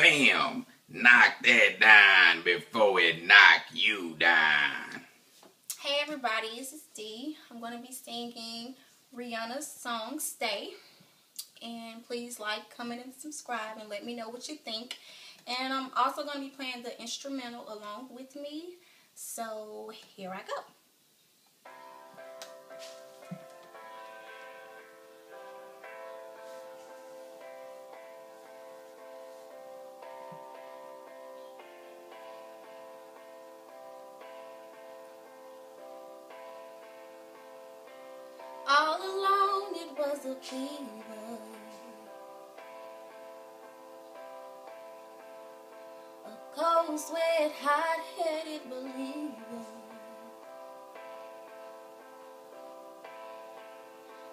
Bam! Knock that down before it knock you down. Hey everybody, this is Dee. I'm going to be singing Rihanna's song Stay. And please like, comment, and subscribe and let me know what you think. And I'm also going to be playing the instrumental along with me. So here I go. Was a. A cold, sweat, hot-headed believer.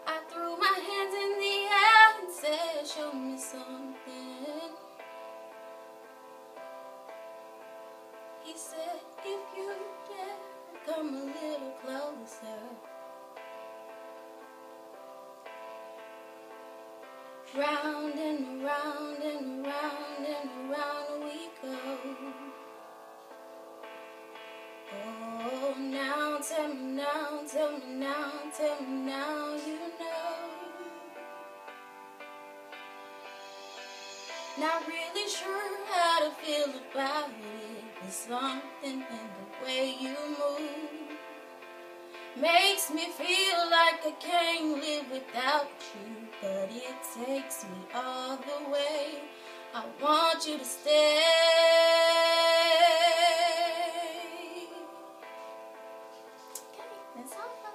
I threw my hands in the air and said, show me something. He said, if you Round and around and around and around we go. Oh, now tell me now, tell me now, tell me now you know. Not really sure how to feel about it. There's something in the way you move. Makes me feel like I can't live without you, but it takes me all the way. I want you to stay. Okay, that's all.